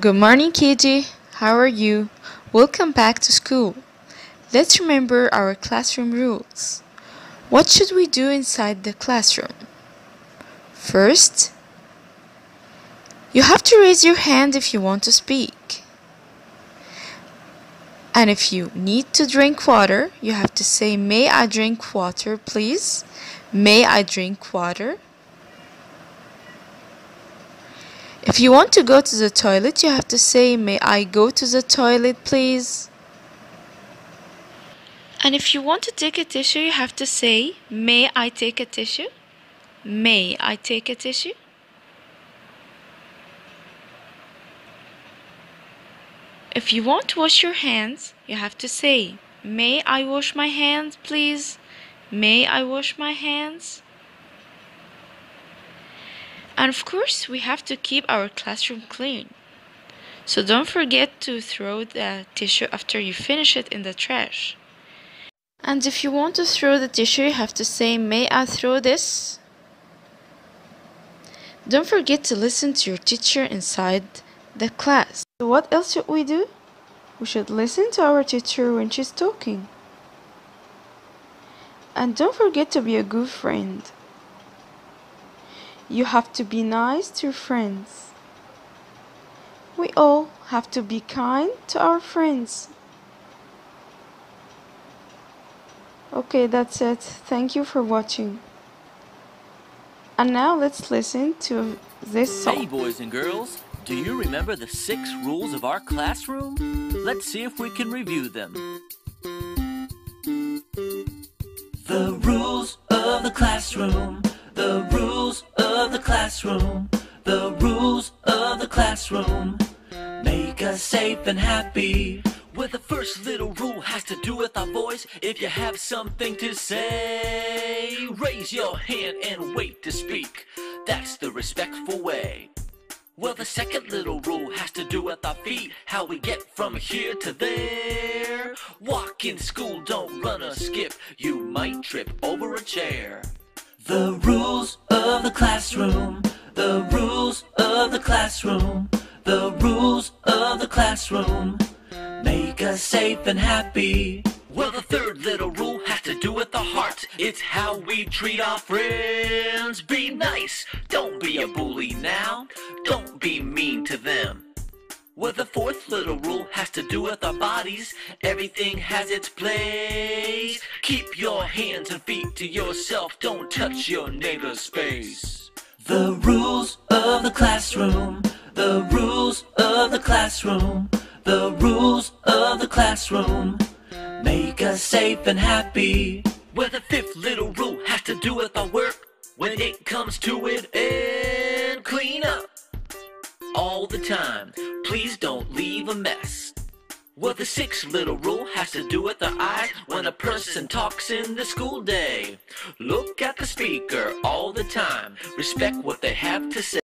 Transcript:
Good morning, KG. How are you? Welcome back to school. Let's remember our classroom rules. What should we do inside the classroom? First, you have to raise your hand if you want to speak. And if you need to drink water, you have to say, May I drink water, please? May I drink water? If you want to go to the toilet, you have to say, May I go to the toilet, please? And if you want to take a tissue, you have to say, May I take a tissue? May I take a tissue? If you want to wash your hands, you have to say, May I wash my hands, please? May I wash my hands? And of course, we have to keep our classroom clean. So don't forget to throw the tissue after you finish it in the trash. And if you want to throw the tissue, you have to say, May I throw this? Don't forget to listen to your teacher inside the class. So what else should we do? We should listen to our teacher when she's talking. And don't forget to be a good friend. You have to be nice to your friends. We all have to be kind to our friends. Okay, that's it. Thank you for watching. And now let's listen to this song. Hey, boys and girls, do you remember the six rules of our classroom? Let's see if we can review them. Classroom, the rules of the classroom make us safe and happy. Well, the first little rule has to do with our voice. If you have something to say, raise your hand and wait to speak. That's the respectful way. Well, the second little rule has to do with our feet, how we get from here to there. Walk in school, don't run or skip, you might trip over a chair. The rules of the classroom, the rules of the classroom, the rules of the classroom make us safe and happy. Well, the third little rule has to do with the heart. It's how we treat our friends. Be nice, don't be a bully now. Don't be mean to them. Well, the fourth little rule has to do with our bodies. Everything has its place. Keep your hands and feet to yourself. Don't touch your neighbor's space. The rules of the classroom. The rules of the classroom. The rules of the classroom make us safe and happy. Where the fifth little rule has to do with our work. When it comes to it, and clean up all the time. Please don't leave a mess. Well, the sixth little rule has to do with the eyes when a person talks in the school day. Look at the speaker all the time. Respect what they have to say.